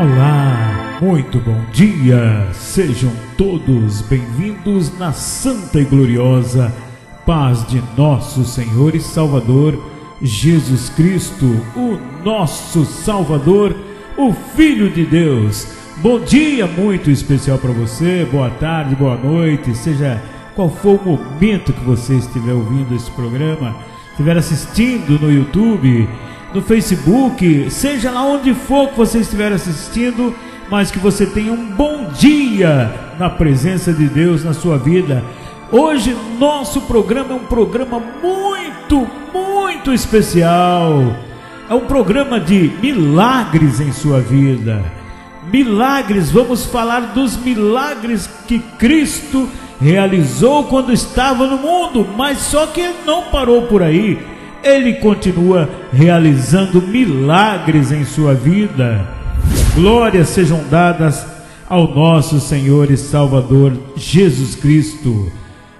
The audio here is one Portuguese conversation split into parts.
Olá, muito bom dia. Sejam todos bem-vindos na santa e gloriosa paz de nosso Senhor e Salvador Jesus Cristo, o nosso Salvador, o Filho de Deus. Bom dia muito especial para você. Boa tarde, boa noite, seja qual for o momento que você estiver ouvindo esse programa, estiver assistindo no YouTube, no Facebook, seja lá onde for que você estiver assistindo, mas que você tenha um bom dia na presença de Deus na sua vida. Hoje nosso programa é um programa muito, muito especial. É um programa de milagres em sua vida. Milagres, vamos falar dos milagres que Cristo realizou quando estava no mundo, mas só que ele não parou por aí ele continua realizando milagres em sua vida. Glórias sejam dadas ao nosso Senhor e Salvador Jesus Cristo.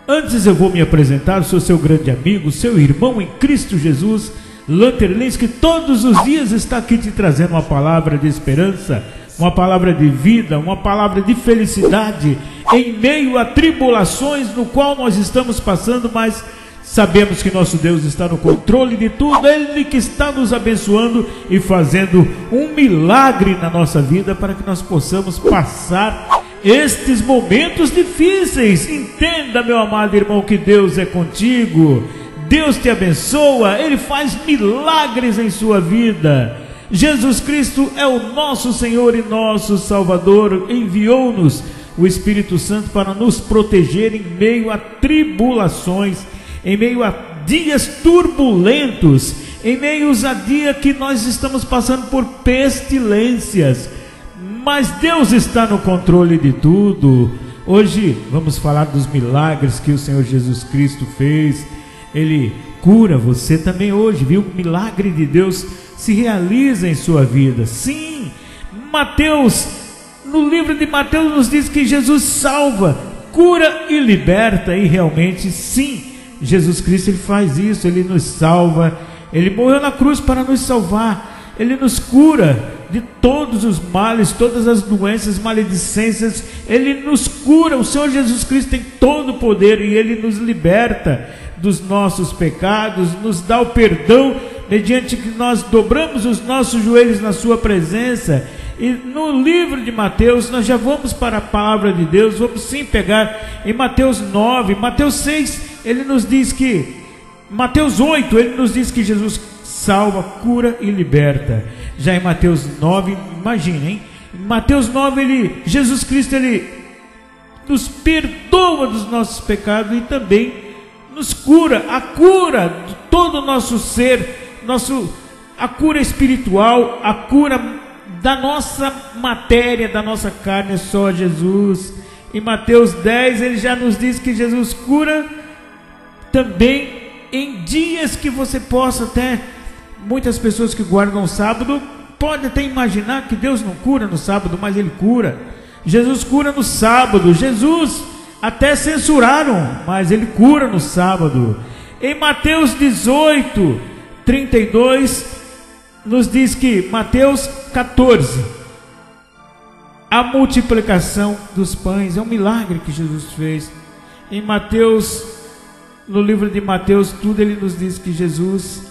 Antes eu vou me apresentar, sou seu grande amigo, seu irmão em Cristo Jesus, Lanterlins, que todos os dias está aqui te trazendo uma palavra de esperança, uma palavra de vida, uma palavra de felicidade em meio a tribulações no qual nós estamos passando, mas Sabemos que nosso Deus está no controle de tudo, Ele que está nos abençoando e fazendo um milagre na nossa vida para que nós possamos passar estes momentos difíceis. Entenda, meu amado irmão, que Deus é contigo, Deus te abençoa, Ele faz milagres em sua vida. Jesus Cristo é o nosso Senhor e nosso Salvador, enviou-nos o Espírito Santo para nos proteger em meio a tribulações em meio a dias turbulentos, em meio a dias que nós estamos passando por pestilências, mas Deus está no controle de tudo. Hoje vamos falar dos milagres que o Senhor Jesus Cristo fez. Ele cura você também hoje, viu? O milagre de Deus se realiza em sua vida. Sim, Mateus, no livro de Mateus nos diz que Jesus salva, cura e liberta, e realmente sim, Jesus Cristo ele faz isso, ele nos salva, ele morreu na cruz para nos salvar, ele nos cura de todos os males, todas as doenças, maledicências, ele nos cura. O Senhor Jesus Cristo tem todo o poder e ele nos liberta dos nossos pecados, nos dá o perdão mediante que nós dobramos os nossos joelhos na sua presença. E no livro de Mateus, nós já vamos para a palavra de Deus, vamos sim pegar em Mateus 9, Mateus 6, ele nos diz que, Mateus 8, ele nos diz que Jesus salva, cura e liberta. Já em Mateus 9, imaginem, em Mateus 9, ele, Jesus Cristo, ele nos perdoa dos nossos pecados e também nos cura, a cura de todo o nosso ser, nosso, a cura espiritual, a cura da nossa matéria, da nossa carne, é só Jesus. Em Mateus 10, ele já nos diz que Jesus cura também em dias que você possa até muitas pessoas que guardam o sábado podem até imaginar que Deus não cura no sábado, mas ele cura. Jesus cura no sábado. Jesus até censuraram, mas ele cura no sábado. Em Mateus 18, 32, nos diz que Mateus 14, a multiplicação dos pães é um milagre que Jesus fez. Em Mateus no livro de Mateus, tudo ele nos diz que Jesus,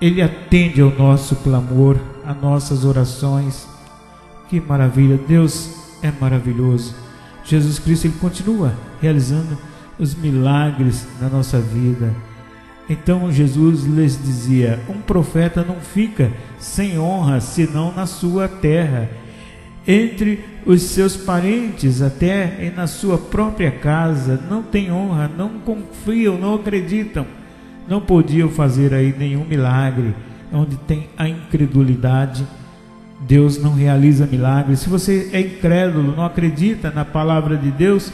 ele atende ao nosso clamor, às nossas orações. Que maravilha, Deus é maravilhoso. Jesus Cristo, ele continua realizando os milagres na nossa vida. Então Jesus lhes dizia: Um profeta não fica sem honra senão na sua terra entre os seus parentes, até na sua própria casa, não tem honra, não confiam, não acreditam, não podiam fazer aí nenhum milagre. Onde tem a incredulidade, Deus não realiza milagres. Se você é incrédulo, não acredita na palavra de Deus,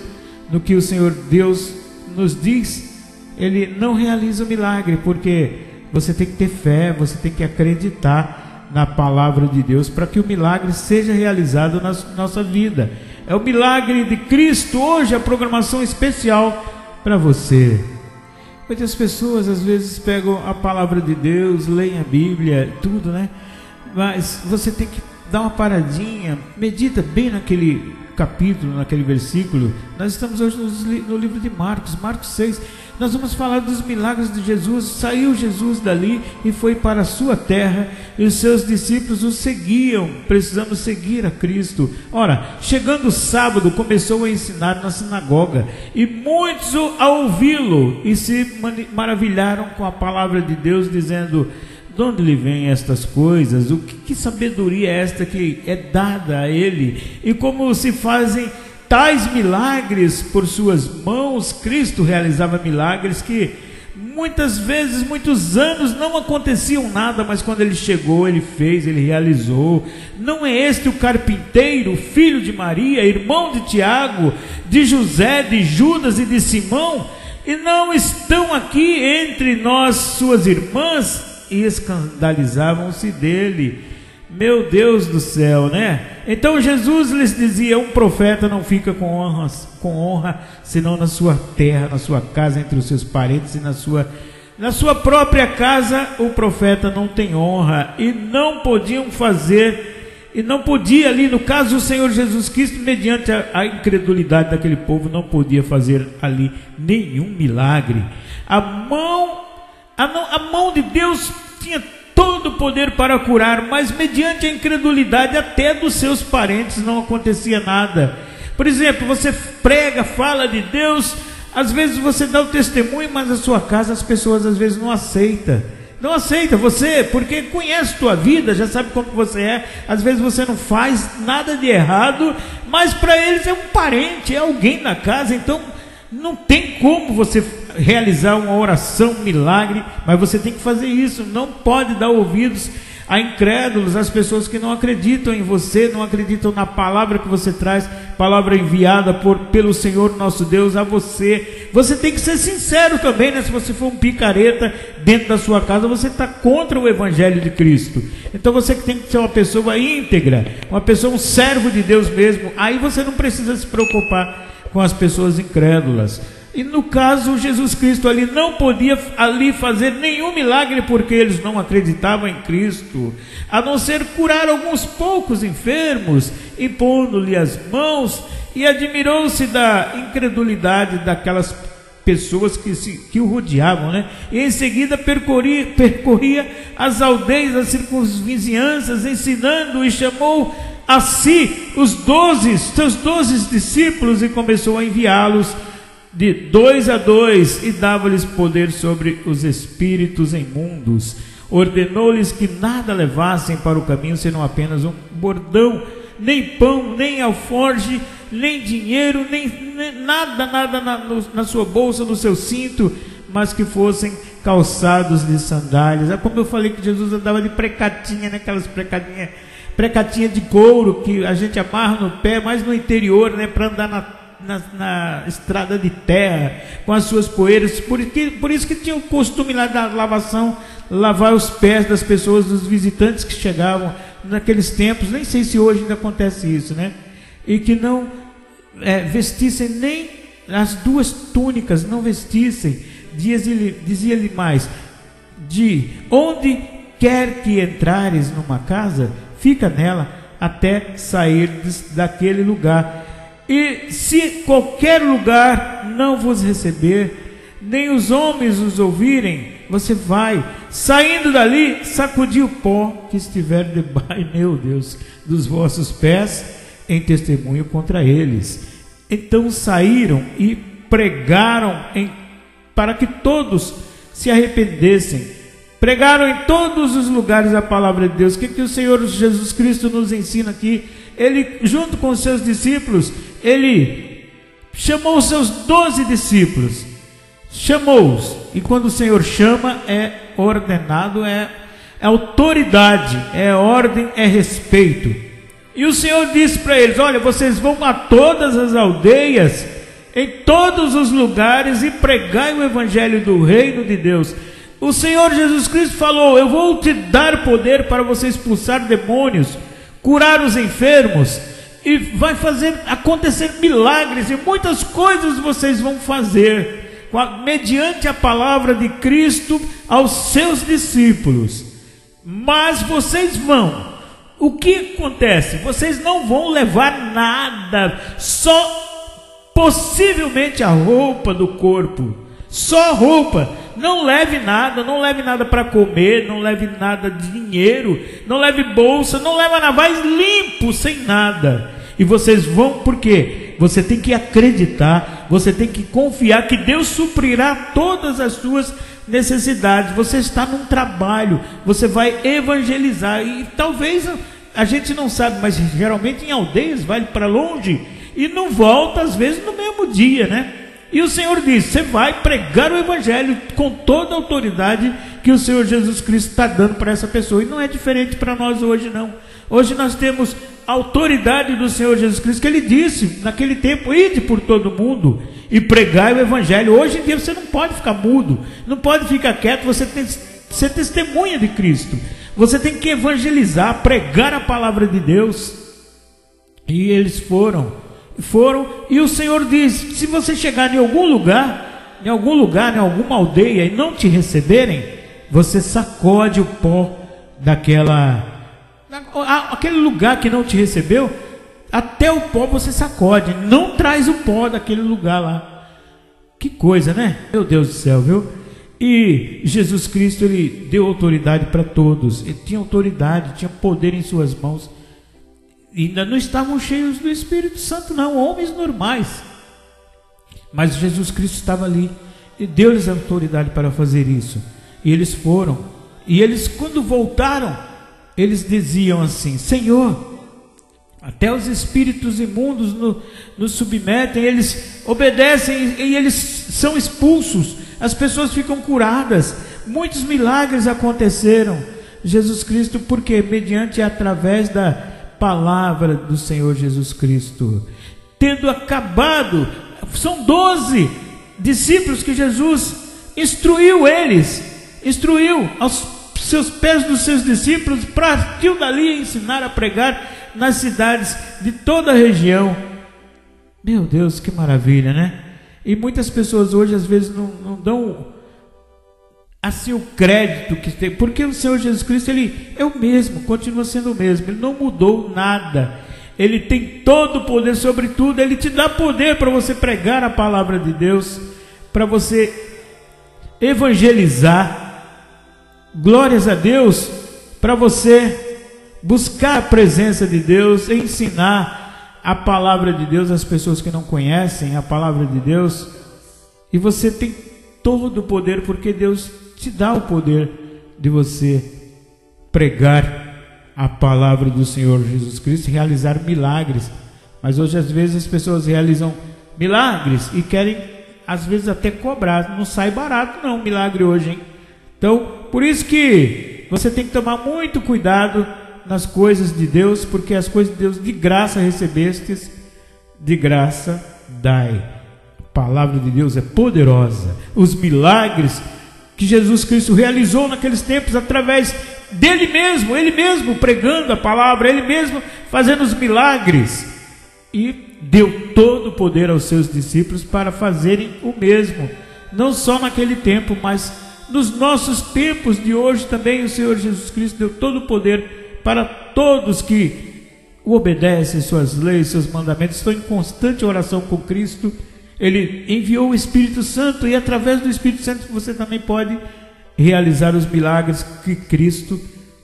no que o Senhor Deus nos diz, Ele não realiza o milagre, porque você tem que ter fé, você tem que acreditar na palavra de Deus para que o milagre seja realizado na nossa vida. É o milagre de Cristo hoje, a programação especial para você. Muitas pessoas às vezes pegam a palavra de Deus, leem a Bíblia, tudo, né? Mas você tem que dá uma paradinha, medita bem naquele capítulo, naquele versículo. Nós estamos hoje no livro de Marcos, Marcos 6. Nós vamos falar dos milagres de Jesus. Saiu Jesus dali e foi para a sua terra, e os seus discípulos o seguiam. Precisamos seguir a Cristo. Ora, chegando o sábado, começou a ensinar na sinagoga, e muitos ao ouvi-lo e se maravilharam com a palavra de Deus, dizendo: de onde lhe vêm estas coisas? O que, que, sabedoria é esta que é dada a ele? E como se fazem tais milagres por suas mãos? Cristo realizava milagres que muitas vezes, muitos anos não aconteciam nada, mas quando ele chegou, ele fez, ele realizou. Não é este o carpinteiro, filho de Maria, irmão de Tiago, de José, de Judas e de Simão? E não estão aqui entre nós suas irmãs? Escandalizavam-se dele. Meu Deus do céu, né? Então Jesus lhes dizia: um profeta não fica com honra, com honra, senão na sua terra, na sua casa, entre os seus parentes e na sua na sua própria casa o profeta não tem honra e não podiam fazer e não podia ali, no caso o Senhor Jesus Cristo, mediante a, a incredulidade daquele povo, não podia fazer ali nenhum milagre. A mão a, não, a mão de Deus tinha todo o poder para curar, mas mediante a incredulidade até dos seus parentes não acontecia nada. Por exemplo, você prega, fala de Deus, às vezes você dá o testemunho, mas na sua casa as pessoas às vezes não aceitam. Não aceita você, porque conhece tua vida, já sabe como você é. Às vezes você não faz nada de errado, mas para eles é um parente, é alguém na casa, então não tem como você realizar uma oração, milagre, mas você tem que fazer isso. Não pode dar ouvidos a incrédulos, as pessoas que não acreditam em você, não acreditam na palavra que você traz, palavra enviada por, pelo Senhor nosso Deus a você. Você tem que ser sincero também, né? Se você for um picareta dentro da sua casa, você está contra o Evangelho de Cristo. Então você tem que ser uma pessoa íntegra, uma pessoa, um servo de Deus mesmo. Aí você não precisa se preocupar com as pessoas incrédulas. E no caso, Jesus Cristo ali não podia ali fazer nenhum milagre porque eles não acreditavam em Cristo, a não ser curar alguns poucos enfermos, impondo-lhe as mãos, e admirou-se da incredulidade daquelas pessoas que, se, que o rodeavam, né? E em seguida percorria, percorria as aldeias, as circunvizinhanças, ensinando e chamou a si os doze, seus doze discípulos e começou a enviá-los de dois a dois e dava-lhes poder sobre os espíritos imundos. Ordenou-lhes que nada levassem para o caminho, senão apenas um bordão, nem pão, nem alforge, nem dinheiro, nem, nem nada, nada na, no, na sua bolsa, no seu cinto, mas que fossem calçados de sandálias. É como eu falei que Jesus andava de precatinha, né? aquelas precatinhas precatinha de couro que a gente amarra no pé, mas no interior, né, para andar na, na, na, estrada de terra, com as suas poeiras. Por, por isso que tinha o costume lá da lavação, lavar os pés das pessoas, dos visitantes que chegavam naqueles tempos. Nem sei se hoje ainda acontece isso, né? E que não é, vestissem nem as duas túnicas, não vestissem. Dizia-lhe dizia mais: de onde quer que entrares numa casa, fica nela até sair daquele lugar. E se qualquer lugar não vos receber, nem os homens os ouvirem, você vai, saindo dali, sacudir o pó que estiver debaixo, meu Deus, dos vossos pés, em testemunho contra eles. Então saíram e pregaram em, para que todos se arrependessem Pregaram em todos os lugares a palavra de Deus. O que, que o Senhor Jesus Cristo nos ensina aqui? Ele, junto com os seus discípulos, ele chamou os seus doze discípulos. Chamou-os. E quando o Senhor chama, é ordenado, é, é autoridade, é ordem, é respeito. E o Senhor disse para eles: Olha, vocês vão a todas as aldeias, em todos os lugares, e pregai o evangelho do reino de Deus o Senhor Jesus Cristo falou: Eu vou te dar poder para você expulsar demônios, curar os enfermos, e vai fazer acontecer milagres, e muitas coisas vocês vão fazer, mediante a palavra de Cristo aos seus discípulos. Mas vocês vão, o que acontece? Vocês não vão levar nada, só possivelmente a roupa do corpo, só roupa. Não leve nada, não leve nada para comer, não leve nada de dinheiro, não leve bolsa, não leve nada, vai limpo, sem nada. E vocês vão, por quê? Você tem que acreditar, você tem que confiar que Deus suprirá todas as suas necessidades. Você está num trabalho, você vai evangelizar e talvez a gente não sabe, mas geralmente em aldeias vai para longe e não volta às vezes no mesmo dia, né? E o Senhor diz: você vai pregar o Evangelho com toda a autoridade que o Senhor Jesus Cristo está dando para essa pessoa. E não é diferente para nós hoje, não. Hoje nós temos a autoridade do Senhor Jesus Cristo, que ele disse naquele tempo: ide por todo mundo e pregai o Evangelho. Hoje em dia você não pode ficar mudo, não pode ficar quieto, você tem que ser testemunha de Cristo. Você tem que evangelizar, pregar a palavra de Deus. E eles foram foram, e o Senhor diz: se você chegar em algum lugar, em algum lugar, em alguma aldeia, e não te receberem, você sacode o pó daquela. aquele lugar que não te recebeu, até o pó você sacode, não traz o pó daquele lugar lá. Que coisa, né? Meu Deus do céu, viu? E Jesus Cristo, ele deu autoridade para todos, ele tinha autoridade, tinha poder em suas mãos ainda não estavam cheios do Espírito Santo, não, homens normais. Mas Jesus Cristo estava ali e deu-lhes autoridade para fazer isso. E eles foram. E eles, quando voltaram, eles diziam assim: Senhor, até os espíritos imundos no, nos submetem, eles obedecem e eles são expulsos, as pessoas ficam curadas, muitos milagres aconteceram. Jesus Cristo, porque mediante através da palavra do Senhor Jesus Cristo. Tendo acabado, são doze discípulos que Jesus instruiu eles, instruiu aos seus pés dos seus discípulos, partiu dali ensinar a pregar nas cidades de toda a região. Meu Deus, que maravilha, né? E muitas pessoas hoje às vezes não, não dão assim o crédito que tem, porque o Senhor Jesus Cristo ele é o mesmo, continua sendo o mesmo, ele não mudou nada. Ele tem todo o poder sobre tudo, ele te dá poder para você pregar a palavra de Deus, para você evangelizar. Glórias a Deus, para você buscar a presença de Deus, ensinar a palavra de Deus às pessoas que não conhecem a palavra de Deus. E você tem todo o poder porque Deus te dá o poder de você pregar a palavra do Senhor Jesus Cristo realizar milagres. Mas hoje, às vezes, as pessoas realizam milagres e querem, às vezes, até cobrar. Não sai barato, não, milagre hoje, hein? Então, por isso que você tem que tomar muito cuidado nas coisas de Deus, porque as coisas de Deus de graça recebestes, de graça dai. A palavra de Deus é poderosa. Os milagres que Jesus Cristo realizou naqueles tempos através dele mesmo, ele mesmo pregando a palavra, ele mesmo fazendo os milagres. E deu todo o poder aos seus discípulos para fazerem o mesmo, não só naquele tempo, mas nos nossos tempos de hoje também o Senhor Jesus Cristo deu todo o poder para todos que o obedecem, suas leis, seus mandamentos, estão em constante oração com Cristo ele enviou o Espírito Santo e através do Espírito Santo você também pode realizar os milagres que Cristo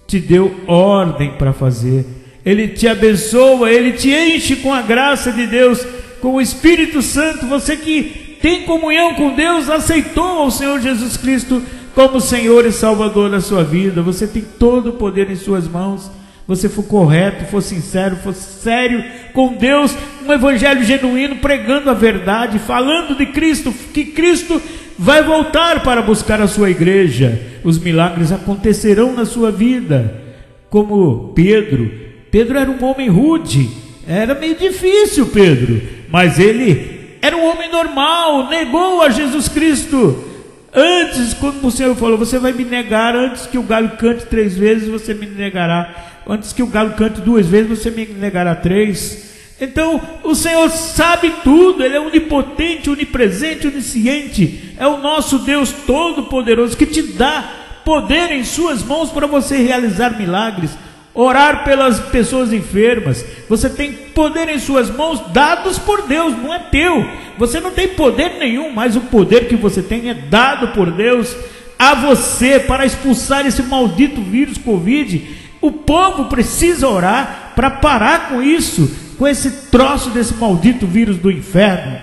te deu ordem para fazer. Ele te abençoa, ele te enche com a graça de Deus, com o Espírito Santo. Você que tem comunhão com Deus, aceitou o Senhor Jesus Cristo como Senhor e Salvador da sua vida. Você tem todo o poder em suas mãos você for correto, for sincero, for sério com Deus, um evangelho genuíno, pregando a verdade, falando de Cristo, que Cristo vai voltar para buscar a sua igreja. Os milagres acontecerão na sua vida. Como Pedro, Pedro era um homem rude, era meio difícil, Pedro, mas ele era um homem normal, negou a Jesus Cristo. Antes, quando o Senhor falou, você vai me negar antes que o galho cante três vezes, você me negará. Antes que o galo cante duas vezes, você me negará três. Então, o Senhor sabe tudo, Ele é onipotente, onipresente, onisciente. É o nosso Deus Todo-Poderoso que te dá poder em Suas mãos para você realizar milagres. orar pelas pessoas enfermas. Você tem poder em suas mãos dados por Deus, não é teu. Você não tem poder nenhum, mas o poder que você tem é dado por Deus a você para expulsar esse maldito vírus Covid. O povo precisa orar para parar com isso, com esse troço desse maldito vírus do inferno.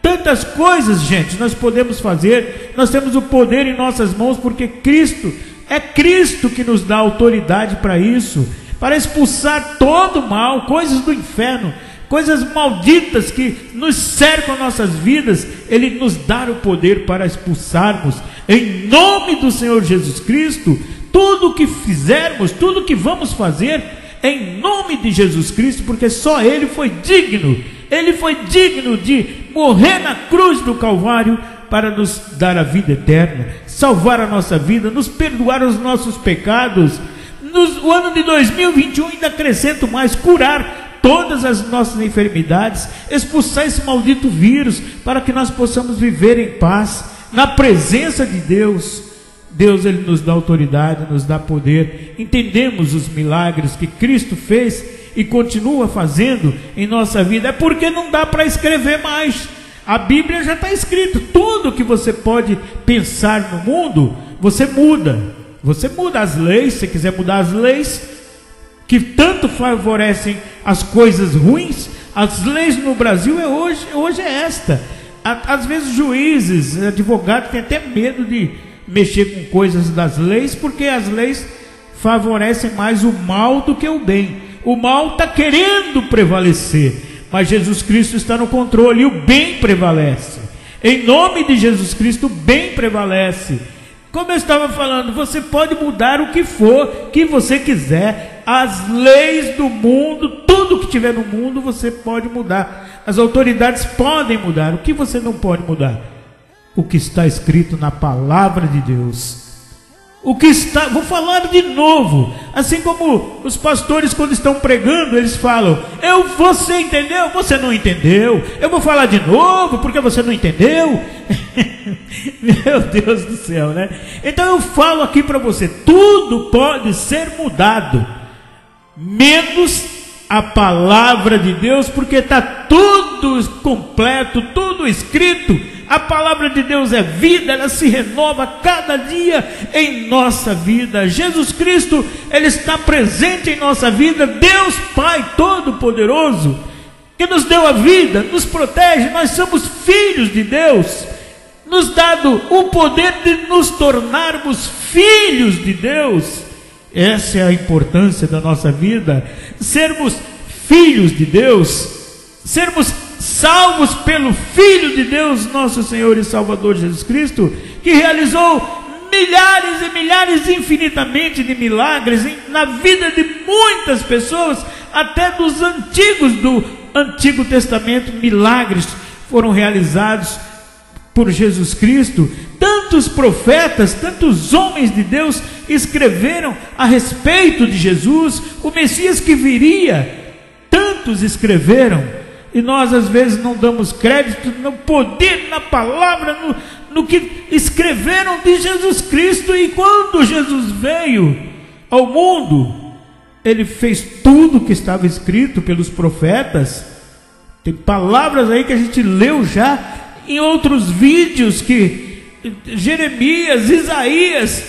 Tantas coisas, gente, nós podemos fazer, nós temos o poder em nossas mãos, porque Cristo, é Cristo que nos dá autoridade para isso, para expulsar todo o mal, coisas do inferno, coisas malditas que nos cercam nossas vidas, Ele nos dá o poder para expulsarmos, em nome do Senhor Jesus Cristo, tudo o que fizermos, tudo o que vamos fazer, em nome de Jesus Cristo, porque só Ele foi digno ele foi digno de morrer na cruz do Calvário para nos dar a vida eterna, salvar a nossa vida, nos perdoar os nossos pecados. No ano de 2021 ainda acrescento mais, curar todas as nossas enfermidades, expulsar esse maldito vírus, para que nós possamos viver em paz, na presença de Deus. Deus ele nos dá autoridade, nos dá poder. Entendemos os milagres que Cristo fez e continua fazendo em nossa vida, é porque não dá para escrever mais. A Bíblia já está escrito. Tudo que você pode pensar no mundo, você muda. Você muda as leis, se quiser mudar as leis, que tanto favorecem as coisas ruins, as leis no Brasil é hoje, hoje é esta. Às vezes juízes, advogados têm até medo de mexer com coisas das leis, porque as leis favorecem mais o mal do que o bem. O mal está querendo prevalecer, mas Jesus Cristo está no controle e o bem prevalece. Em nome de Jesus Cristo, o bem prevalece. Como eu estava falando, você pode mudar o que for que você quiser, as leis do mundo, tudo que tiver no mundo, você pode mudar. As autoridades podem mudar. O que você não pode mudar? O que está escrito na palavra de Deus. O que está, vou falar de novo, assim como os pastores quando estão pregando, eles falam: "Eu você entendeu? Você não entendeu? Eu vou falar de novo porque você não entendeu?" Meu Deus do céu, né? Então eu falo aqui para você, tudo pode ser mudado, menos a palavra de Deus, porque está tudo completo, tudo escrito a palavra de Deus é vida, ela se renova cada dia em nossa vida. Jesus Cristo, ele está presente em nossa vida. Deus Pai Todo-Poderoso, que nos deu a vida, nos protege. Nós somos filhos de Deus. Nos dado o poder de nos tornarmos filhos de Deus. Essa é a importância da nossa vida, sermos filhos de Deus, sermos salvos pelo Filho de Deus, nosso Senhor e Salvador Jesus Cristo, que realizou milhares e milhares infinitamente de milagres na vida de muitas pessoas, até dos antigos do Antigo Testamento, milagres foram realizados por Jesus Cristo. Tantos profetas, tantos homens de Deus escreveram a respeito de Jesus, o Messias que viria. Tantos escreveram e nós às vezes não damos crédito no poder, na palavra, no, no que escreveram de Jesus Cristo. E quando Jesus veio ao mundo, ele fez tudo que estava escrito pelos profetas. Tem palavras aí que a gente leu já em outros vídeos que Jeremias, Isaías,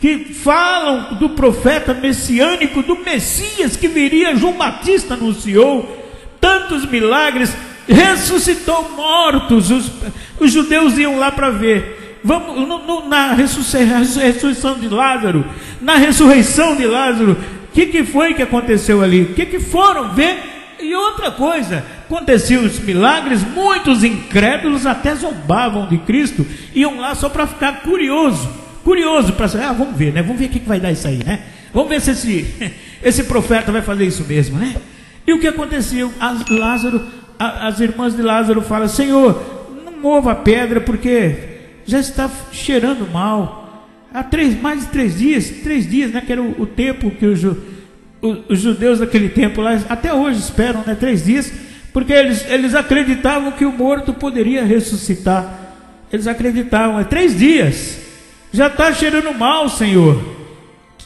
que falam do profeta messiânico, do Messias que viria, João Batista anunciou tantos milagres, ressuscitou mortos. Os, os judeus iam lá para ver. Vamos no, no, na ressurreição de Lázaro, na ressurreição de Lázaro, o que, que foi que aconteceu ali? O que, que foram ver? E outra coisa, aconteciam os milagres, muitos incrédulos até zombavam de Cristo, iam lá só para ficar curioso, curioso para saber, ah, vamos ver, né? Vamos ver o que, que vai dar isso aí, né? Vamos ver se esse, esse profeta vai fazer isso mesmo, né? E o que aconteceu? As, Lázaro, as irmãs de Lázaro falam: Senhor, não mova a pedra porque já está cheirando mal. Há três, mais de três dias, três dias, né? Que era o, o tempo que os, os judeus daquele tempo lá, até hoje esperam, né? Três dias, porque eles, eles acreditavam que o morto poderia ressuscitar. Eles acreditavam, é três dias. Já está cheirando mal, Senhor.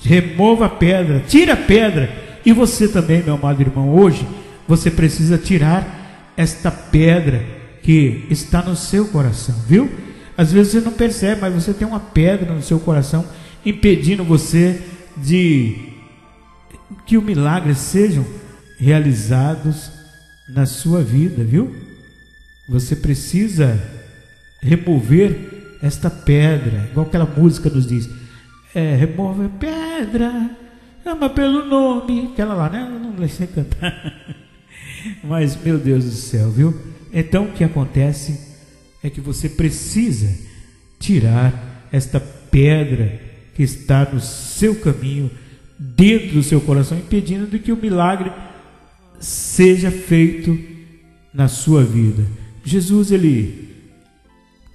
remova a pedra, tira a pedra. E você também, meu amado irmão, hoje você precisa tirar esta pedra que está no seu coração, viu? Às vezes você não percebe, mas você tem uma pedra no seu coração impedindo você de que o milagre sejam realizados na sua vida, viu? Você precisa remover esta pedra, igual aquela música nos diz. É, remove a pedra, ama pelo nome, aquela lá, né? Não sei cantar. Mas, meu Deus do céu, viu? Então, o que acontece é que você precisa tirar esta pedra que está no seu caminho, dentro do seu coração, impedindo de que o milagre seja feito na sua vida. Jesus, ele,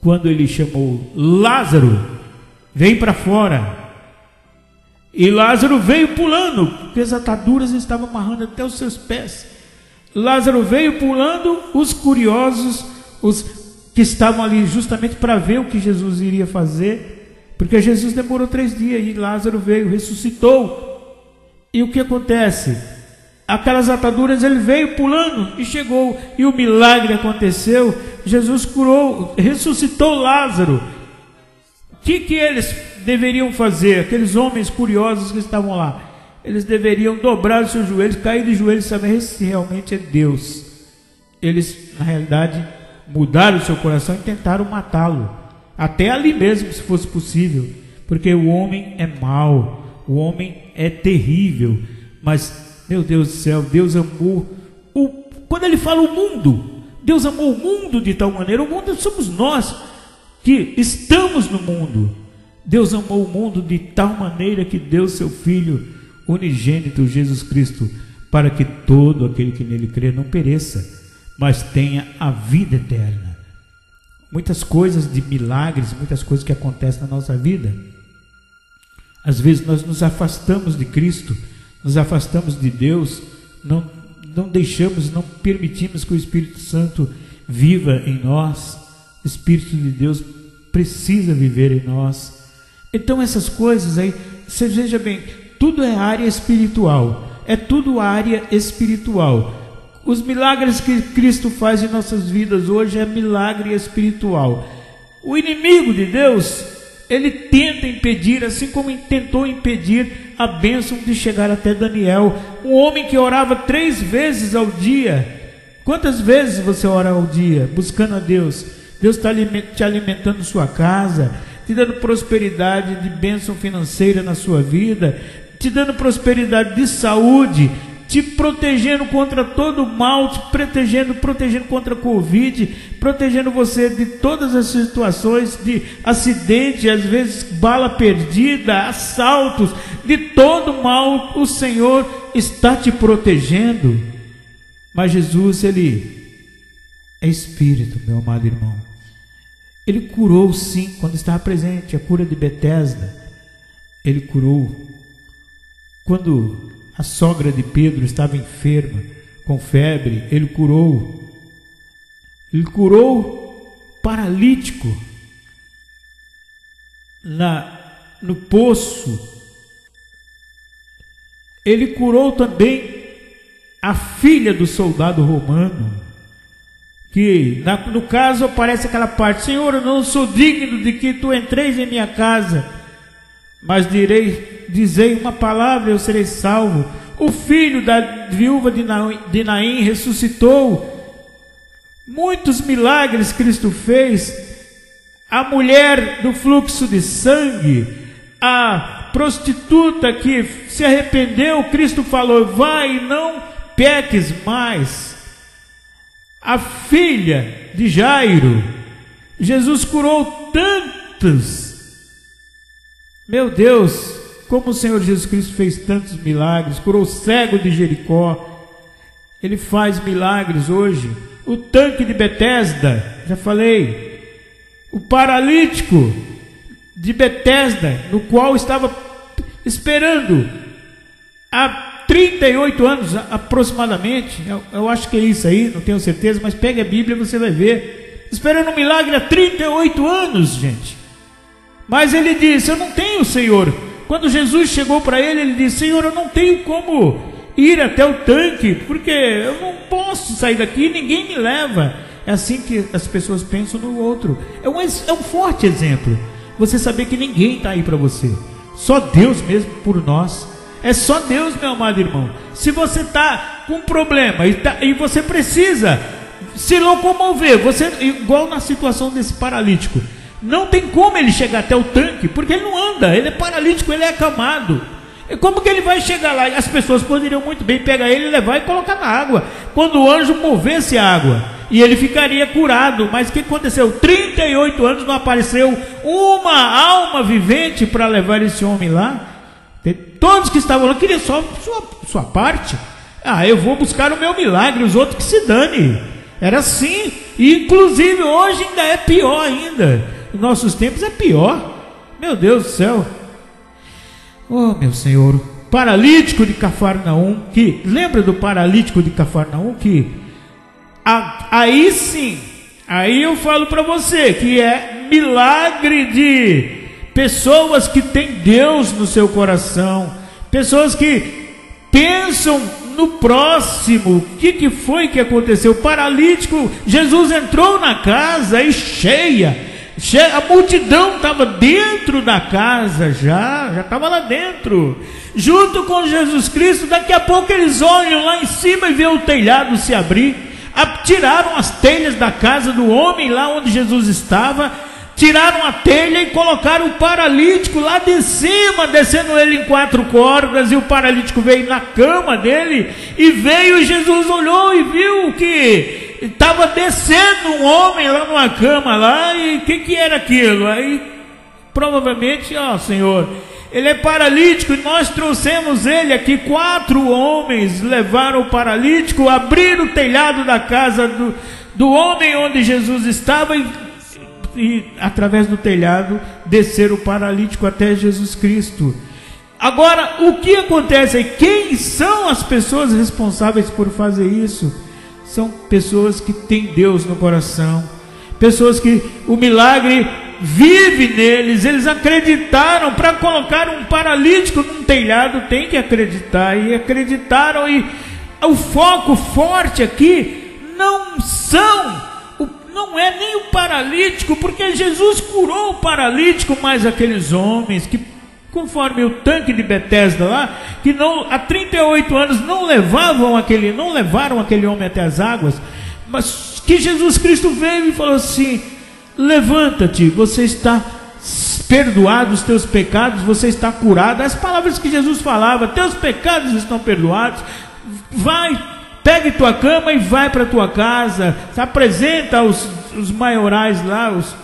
quando ele chamou Lázaro, vem para fora. E Lázaro veio pulando, porque as ataduras estavam amarrando até os seus pés. Lázaro veio pulando, os curiosos, os que estavam ali justamente para ver o que Jesus iria fazer, porque Jesus demorou três dias e Lázaro veio, ressuscitou. E o que acontece? Aquelas ataduras ele veio pulando e chegou, e o milagre aconteceu. Jesus curou, ressuscitou Lázaro. O que, que eles deveriam fazer? Aqueles homens curiosos que estavam lá eles deveriam dobrar os seus joelhos, cair de joelhos e saber se realmente é Deus. Eles, na realidade, mudaram o seu coração e tentaram matá-lo, até ali mesmo, se fosse possível, porque o homem é mau, o homem é terrível, mas, meu Deus do céu, Deus amou, o, quando ele fala o mundo, Deus amou o mundo de tal maneira, o mundo somos nós que estamos no mundo. Deus amou o mundo de tal maneira que deu seu Filho unigênito Jesus Cristo, para que todo aquele que nele crê não pereça, mas tenha a vida eterna. Muitas coisas de milagres, muitas coisas que acontecem na nossa vida. Às vezes nós nos afastamos de Cristo, nos afastamos de Deus, não, não deixamos, não permitimos que o Espírito Santo viva em nós. O Espírito de Deus precisa viver em nós. Então essas coisas aí, você veja bem, tudo é área espiritual. É tudo área espiritual. Os milagres que Cristo faz em nossas vidas hoje é milagre espiritual. O inimigo de Deus, ele tenta impedir, assim como tentou impedir a bênção de chegar até Daniel, um homem que orava três vezes ao dia. Quantas vezes você ora ao dia buscando a Deus? Deus está te alimentando sua casa, te dando prosperidade de bênção financeira na sua vida, te dando prosperidade de saúde, te protegendo contra todo mal, te protegendo, protegendo contra a Covid, protegendo você de todas as situações de acidente, às vezes bala perdida, assaltos, de todo mal, o Senhor está te protegendo. Mas Jesus, ele é espírito, meu amado irmão. Ele curou sim, quando estava presente, a cura de Betesda. Ele curou quando a sogra de Pedro estava enferma, com febre, ele curou. Ele curou paralítico na no poço. Ele curou também a filha do soldado romano, que na, no caso aparece aquela parte: Senhor, eu não sou digno de que tu entreis em minha casa, mas direi dizei uma palavra, eu serei salvo. O filho da viúva de Naim ressuscitou. Muitos milagres Cristo fez. A mulher do fluxo de sangue, a prostituta que se arrependeu, Cristo falou: vai e não peques mais. A filha de Jairo, Jesus curou tantos. Meu Deus, como o Senhor Jesus Cristo fez tantos milagres, curou o cego de Jericó, ele faz milagres hoje. O tanque de Betesda, já falei. O paralítico de Betesda, no qual estava esperando há 38 anos aproximadamente. Eu, eu acho que é isso aí, não tenho certeza, mas pegue a Bíblia e você vai ver. Esperando um milagre há 38 anos, gente. Mas ele disse: Eu não tenho, Senhor, Quando Jesus chegou para ele, ele disse: Senhor, eu não tenho como ir até o tanque, porque eu não posso sair daqui, ninguém me leva. É assim que as pessoas pensam no outro. É um, é um forte exemplo. Você saber que ninguém está aí para você, só Deus mesmo por nós. É só Deus, meu amado irmão. Se você está com problema e, tá, e você precisa se locomover, você igual na situação desse paralítico, não tem como ele chegar até o tanque, porque ele não anda, ele é paralítico, ele é acamado. E como que ele vai chegar lá? As pessoas poderiam muito bem pegar ele, levar e colocar na água. Quando o anjo movesse a água, e ele ficaria curado. Mas o que aconteceu? 38 anos não apareceu uma alma vivente para levar esse homem lá. Todos que estavam lá queriam só sua, sua parte. Ah, eu vou buscar o meu milagre, os outros que se dane. Era assim. E inclusive hoje ainda é pior ainda. Em nossos tempos é pior. Meu Deus do céu. Oh, meu Senhor, paralítico de Cafarnaum, que lembra do paralítico de Cafarnaum que a, aí sim, aí eu falo para você que é milagre de pessoas que têm Deus no seu coração, pessoas que pensam no próximo. O que, que foi que aconteceu? O paralítico, Jesus entrou na casa e cheia a multidão estava dentro da casa já, já estava lá dentro, junto com Jesus Cristo. Daqui a pouco eles olham lá em cima e vê o telhado se abrir. Tiraram as telhas da casa do homem lá onde Jesus estava, tiraram a telha e colocaram o paralítico lá de cima, descendo ele em quatro cordas, e o paralítico veio na cama dele, e veio, Jesus olhou e viu que estava descendo um homem lá numa cama lá, e o que, que era aquilo? Aí, provavelmente, ó Senhor, ele é paralítico e nós trouxemos ele aqui. Quatro homens levaram o paralítico, abriram o telhado da casa do, do homem onde Jesus estava e, e, através do telhado, desceram o paralítico até Jesus Cristo. Agora, o que acontece? Quem são as pessoas responsáveis por fazer isso? são pessoas que têm Deus no coração, pessoas que o milagre vive neles, eles acreditaram para colocar um paralítico num telhado, tem que acreditar, e acreditaram, e o foco forte aqui não são, não é nem o paralítico, porque Jesus curou o paralítico, mas aqueles homens que conforme o tanque de Betesda lá, que não, há 38 anos não levavam aquele, não levaram aquele homem até as águas, mas que Jesus Cristo veio e falou assim: levanta-te, você está perdoado os teus pecados, você está curado. As palavras que Jesus falava, teus pecados estão perdoados. Vai, pegue tua cama e vai para tua casa. Se apresenta os, os maiorais lá, os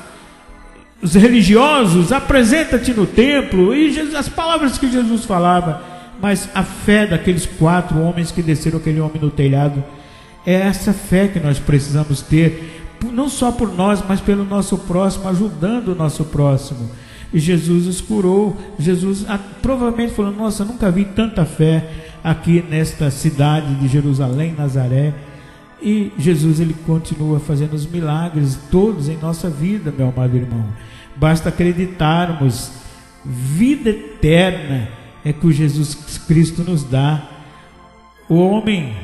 os religiosos, apresenta-te no templo, e Jesus, as palavras que Jesus falava, mas a fé daqueles quatro homens que desceram aquele homem no telhado, é essa fé que nós precisamos ter, não só por nós, mas pelo nosso próximo, ajudando o nosso próximo. E Jesus os curou. Jesus ah, provavelmente falou: Nossa, nunca vi tanta fé aqui nesta cidade de Jerusalém, Nazaré. E Jesus ele continua fazendo os milagres todos em nossa vida, meu amado irmão. Basta acreditarmos. Vida eterna é que o Jesus Cristo nos dá. O homem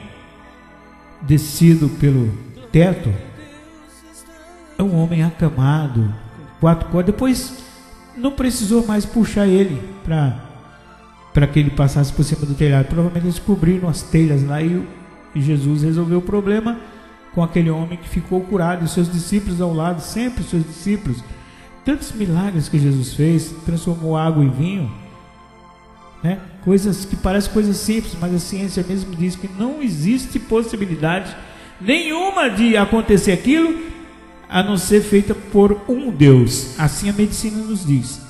descido pelo teto é um homem acamado, quatro cordas. Depois não precisou mais puxar ele para para que ele passasse por cima do telhado. Provavelmente eles cobriram as telhas lá e, Jesus resolveu o problema com aquele homem que ficou curado, e seus discípulos ao lado, sempre seus discípulos tantos milagres que Jesus fez, transformou água em vinho, né? coisas que parecem coisas simples, mas a ciência mesmo diz que não existe possibilidade nenhuma de acontecer aquilo a não ser feita por um Deus. Assim a medicina nos diz,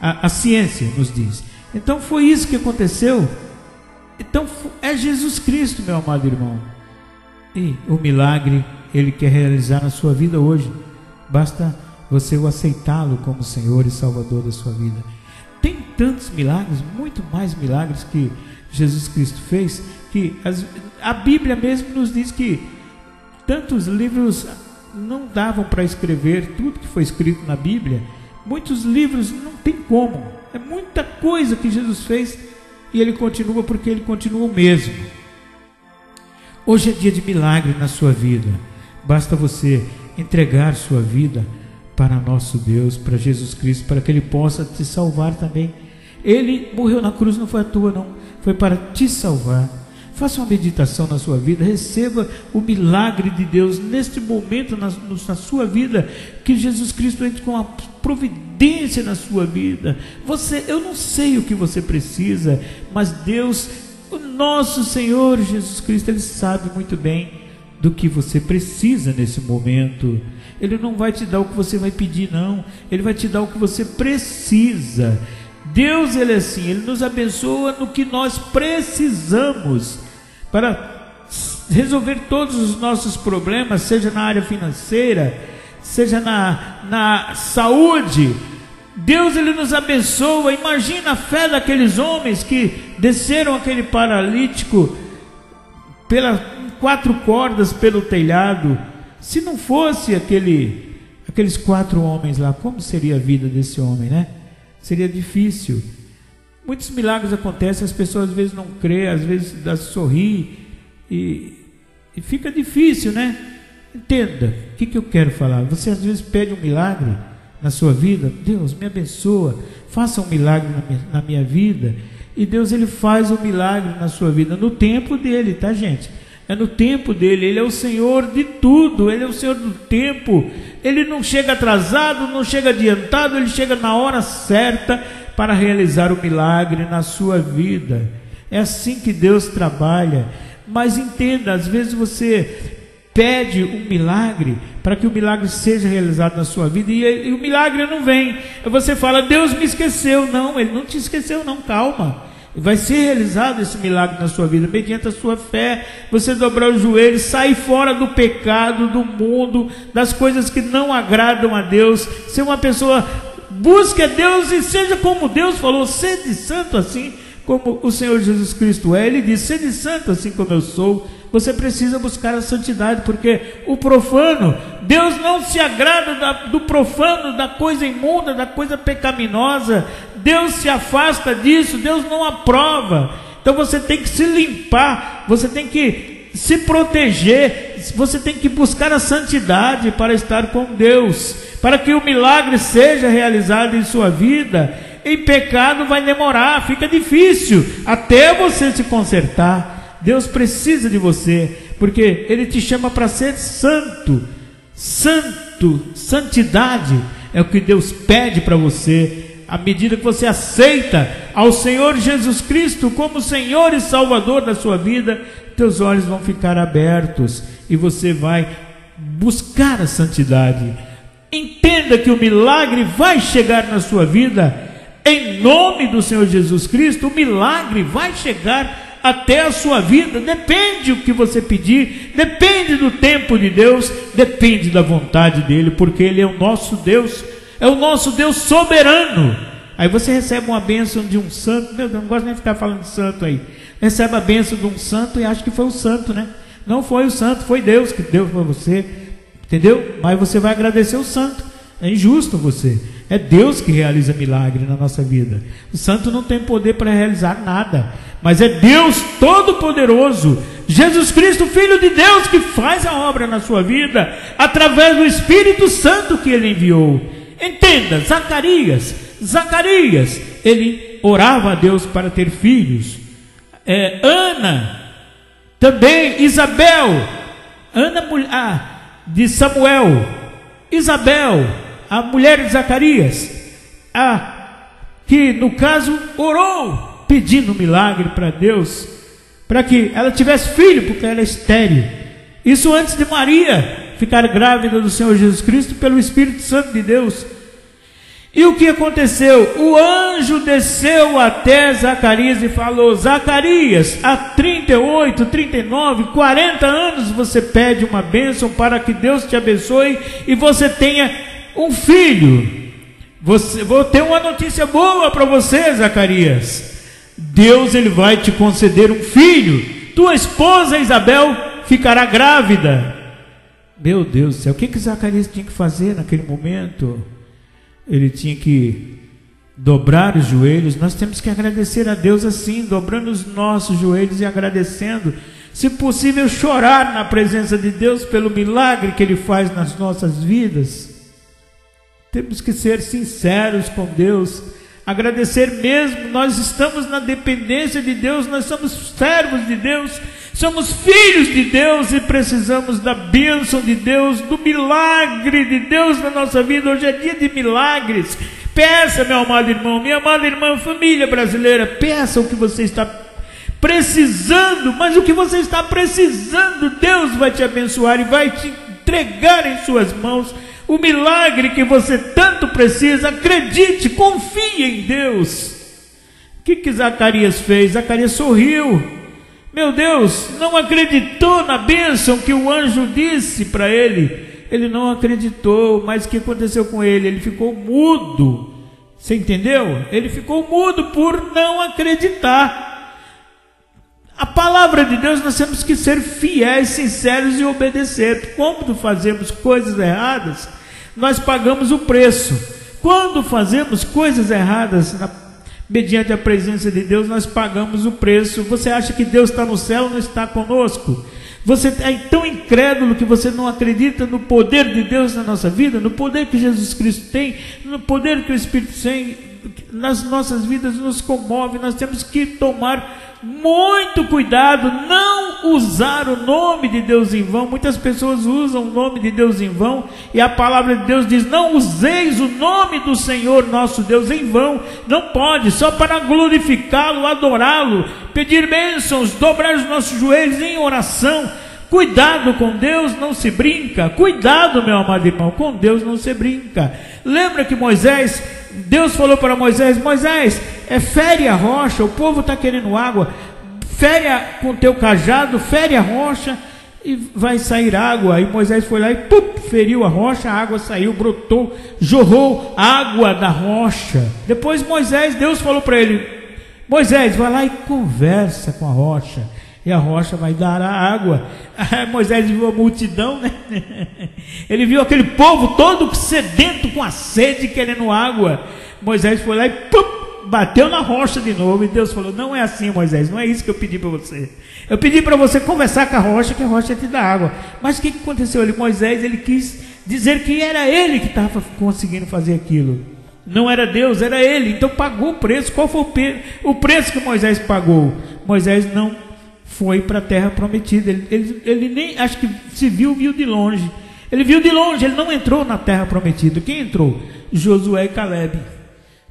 a, a ciência nos diz. Então foi isso que aconteceu. Então é Jesus Cristo, meu amado irmão. E o milagre ele quer realizar na sua vida hoje. Basta você o aceitá-lo como Senhor e Salvador da sua vida. Tem tantos milagres, muito mais milagres que Jesus Cristo fez, que as, a Bíblia mesmo nos diz que tantos livros não davam para escrever tudo que foi escrito na Bíblia. Muitos livros não tem como. É muita coisa que Jesus fez e ele continua porque ele continua o mesmo. Hoje é dia de milagre na sua vida. Basta você entregar sua vida para nosso Deus, para Jesus Cristo, para que Ele possa te salvar também. Ele morreu na cruz, não foi à toa, não, foi para te salvar. Faça uma meditação na sua vida, receba o milagre de Deus neste momento na, na sua vida, que Jesus Cristo entre com a providência na sua vida. Você, eu não sei o que você precisa, mas Deus, o nosso Senhor Jesus Cristo, Ele sabe muito bem do que você precisa nesse momento. Ele não vai te dar o que você vai pedir, não. Ele vai te dar o que você precisa. Deus, Ele é assim, Ele nos abençoa no que nós precisamos para resolver todos os nossos problemas, seja na área financeira, seja na, na saúde. Deus ele nos abençoa. Imagina a fé daqueles homens que desceram aquele paralítico pela quatro cordas pelo telhado. Se não fosse aquele aqueles quatro homens lá, como seria a vida desse homem, né? Seria difícil. Muitos milagres acontecem, as pessoas às vezes não crêem, às vezes dá sorrir e, e fica difícil, né? Entenda, o que, que eu quero falar? Você às vezes pede um milagre na sua vida, Deus me abençoa, faça um milagre na minha, na minha vida, e Deus ele faz o um milagre na sua vida no tempo dele, tá gente? É no tempo dele, ele é o Senhor de tudo, ele é o Senhor do tempo. Ele não chega atrasado, não chega adiantado, ele chega na hora certa para realizar o milagre na sua vida. É assim que Deus trabalha. Mas entenda, às vezes você pede um milagre para que o milagre seja realizado na sua vida e, e, o milagre não vem. Você fala, Deus me esqueceu. Não, Ele não te esqueceu, não, calma. Vai ser realizado esse milagre na sua vida, mediante a sua fé. Você dobrar os joelhos, sair fora do pecado, do mundo, das coisas que não agradam a Deus. Ser uma pessoa Busque a Deus e seja como Deus falou, sede santo assim como o Senhor Jesus Cristo é. Ele diz: sede santo assim como eu sou. Você precisa buscar a santidade, porque o profano, Deus não se agrada da, do profano, da coisa imunda, da coisa pecaminosa. Deus se afasta disso, Deus não aprova. Então você tem que se limpar, você tem que se proteger, você tem que buscar a santidade para estar com Deus para que o milagre seja realizado em sua vida, em pecado vai demorar, fica difícil até você se consertar. Deus precisa de você, porque Ele te chama para ser santo. Santo, santidade é o que Deus pede para você. À medida que você aceita ao Senhor Jesus Cristo como Senhor e Salvador da sua vida, teus olhos vão ficar abertos e você vai buscar a santidade Entenda que o milagre vai chegar na sua vida, em nome do Senhor Jesus Cristo, o milagre vai chegar até a sua vida. Depende o que você pedir, depende do tempo de Deus, depende da vontade dele, porque ele é o nosso Deus, é o nosso Deus soberano. Aí você recebe uma bênção de um santo, meu Deus, não gosto nem de ficar falando de santo aí. Recebe a bênção de um santo e acha que foi o santo, né? Não foi o santo, foi Deus que deu para você. Entendeu? Mas você vai agradecer o santo. É injusto você. É Deus que realiza milagre na nossa vida. O santo não tem poder para realizar nada, mas é Deus todo-poderoso, Jesus Cristo, Filho de Deus, que faz a obra na sua vida através do Espírito Santo que ele enviou. Entenda, Zacarias, Zacarias, ele orava a Deus para ter filhos. É, Ana, também Isabel, Ana, ah, de Samuel, Isabel, a mulher de Zacarias, a que no caso orou pedindo milagre para Deus, para que ela tivesse filho, porque ela é estéril. Isso antes de Maria ficar grávida do Senhor Jesus Cristo pelo Espírito Santo de Deus. E o que aconteceu? O anjo desceu até Zacarias e falou: Zacarias, há 38, 39, 40 anos você pede uma bênção para que Deus te abençoe e você tenha um filho. Você, vou ter uma notícia boa para você, Zacarias. Deus ele vai te conceder um filho. Tua esposa Isabel ficará grávida. Meu Deus do céu, o que que Zacarias tinha que fazer naquele momento? Ele tinha que dobrar os joelhos, nós temos que agradecer a Deus assim, dobrando os nossos joelhos e agradecendo. Se possível, chorar na presença de Deus pelo milagre que Ele faz nas nossas vidas. Temos que ser sinceros com Deus, agradecer mesmo. Nós estamos na dependência de Deus, nós somos servos de Deus, somos filhos de Deus e precisamos da bênção de Deus, do milagre de Deus na nossa vida. Hoje é dia de milagres. Peça, meu amado irmão, minha amada irmã, família brasileira, peça o que você está precisando, mas o que você está precisando, Deus vai te abençoar e vai te entregar em suas mãos o milagre que você tanto precisa. Acredite, confie em Deus. O que, que Zacarias fez? Zacarias sorriu. Meu Deus, não acreditou na bênção que o anjo disse para ele ele não acreditou, mas o que aconteceu com ele? Ele ficou mudo. Você entendeu? Ele ficou mudo por não acreditar. A palavra de Deus nós temos que ser fiéis, sinceros e obedecer. Quando fazemos coisas erradas, nós pagamos o preço. Quando fazemos coisas erradas, na, mediante a presença de Deus, nós pagamos o preço. Você acha que Deus está no céu, não está conosco? Você é tão incrédulo que você não acredita no poder de Deus na nossa vida, no poder que Jesus Cristo tem, no poder que o Espírito nas nossas vidas nos comove. Nós temos que tomar muito cuidado, não usar o nome de Deus em vão. Muitas pessoas usam o nome de Deus em vão, e a palavra de Deus diz: Não useis o nome do Senhor nosso Deus em vão. Não pode, só para glorificá-lo, adorá-lo, pedir bênçãos, dobrar os nossos joelhos em oração. Cuidado com Deus, não se brinca. Cuidado, meu amado irmão, com Deus não se brinca. Lembra que Moisés, Deus falou para Moisés: Moisés, é fere a rocha, o povo está querendo água. Fere a, com teu cajado, fere a rocha e vai sair água. E Moisés foi lá e pum, feriu a rocha, a água saiu, brotou, jorrou água da rocha. Depois Moisés, Deus falou para ele: Moisés, vai lá e conversa com a rocha e a rocha vai dar a água. Moisés viu a multidão, né? Ele viu aquele povo todo sedento com a sede, querendo água. Moisés foi lá e pum, bateu na rocha de novo. E Deus falou: Não é assim, Moisés, não é isso que eu pedi para você. Eu pedi para você conversar com a rocha, que a rocha te dá água. Mas o que aconteceu ali? Moisés ele quis dizer que era ele que estava conseguindo fazer aquilo. Não era Deus, era ele. Então pagou o preço. Qual foi o preço que Moisés pagou? Moisés não foi para a terra prometida. Ele, ele, ele, nem, acho que se viu, viu de longe. Ele viu de longe, ele não entrou na terra prometida. Quem entrou? Josué e Caleb.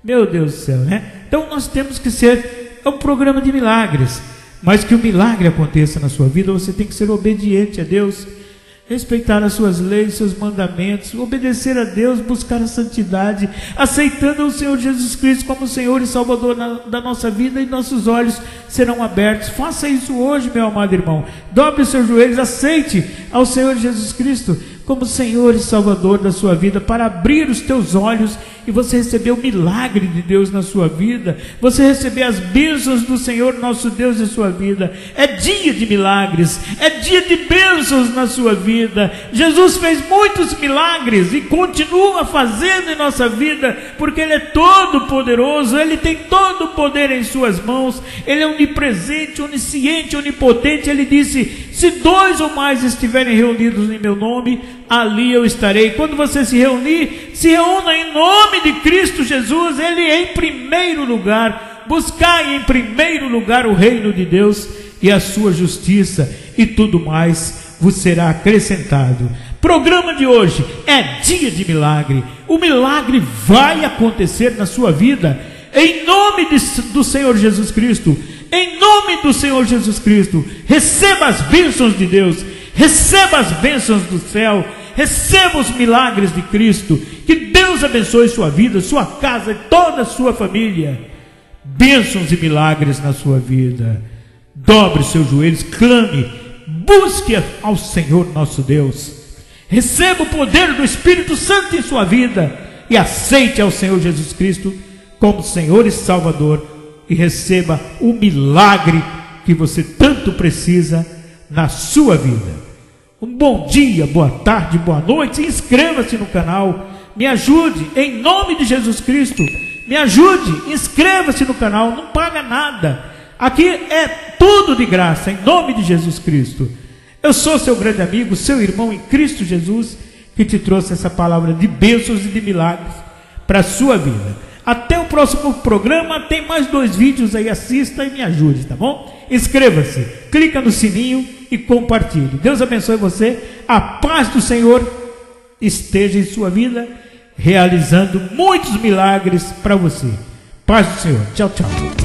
Meu Deus do céu, né? Então nós temos que ser é um programa de milagres. Mas que o milagre aconteça na sua vida, você tem que ser obediente a Deus respeitar as suas leis, seus mandamentos, obedecer a Deus, buscar a santidade, aceitando o Senhor Jesus Cristo como Senhor e Salvador na, da nossa vida e nossos olhos serão abertos. Faça isso hoje, meu amado irmão. Dobre os seus joelhos, aceite ao Senhor Jesus Cristo como Senhor e Salvador da sua vida, para abrir os teus olhos e você receber o milagre de Deus na sua vida, você receber as bênçãos do Senhor nosso Deus em sua vida. É dia de milagres, é dia de bênçãos na sua vida. Jesus fez muitos milagres e continua fazendo em nossa vida, porque Ele é todo poderoso, Ele tem todo o poder em suas mãos, Ele é onipresente, onisciente, onipotente. Ele disse: Se dois ou mais estiverem reunidos em meu nome, ali eu estarei. Quando você se reunir, se reúna em nome de Cristo Jesus, Ele em primeiro lugar. Buscai em primeiro lugar o reino de Deus e a sua justiça, e tudo mais vos será acrescentado. Programa de hoje é dia de milagre. O milagre vai acontecer na sua vida, em nome de, do Senhor Jesus Cristo. Em nome do Senhor Jesus Cristo, receba as bênçãos de Deus, receba as bênçãos do céu receba os milagres de Cristo. Que Deus abençoe sua vida, sua casa e toda a sua família. Bênçãos e milagres na sua vida. Dobre seus joelhos, clame, busque ao Senhor nosso Deus. Receba o poder do Espírito Santo em sua vida e aceite ao Senhor Jesus Cristo como Senhor e Salvador e receba o milagre que você tanto precisa na sua vida. Um bom dia, boa tarde, boa noite. Inscreva-se no canal. Me ajude, em nome de Jesus Cristo. Me ajude, inscreva-se no canal, não paga nada. Aqui é tudo de graça, em nome de Jesus Cristo. Eu sou seu grande amigo, seu irmão em Cristo Jesus, que te trouxe essa palavra de bênçãos e de milagres para a sua vida. Próximo programa, tem mais dois vídeos aí, assista e me ajude, tá bom? Inscreva-se, clica no sininho e compartilhe. Deus abençoe você, a paz do Senhor esteja em sua vida, realizando muitos milagres para você. Paz do Senhor. Tchau, tchau.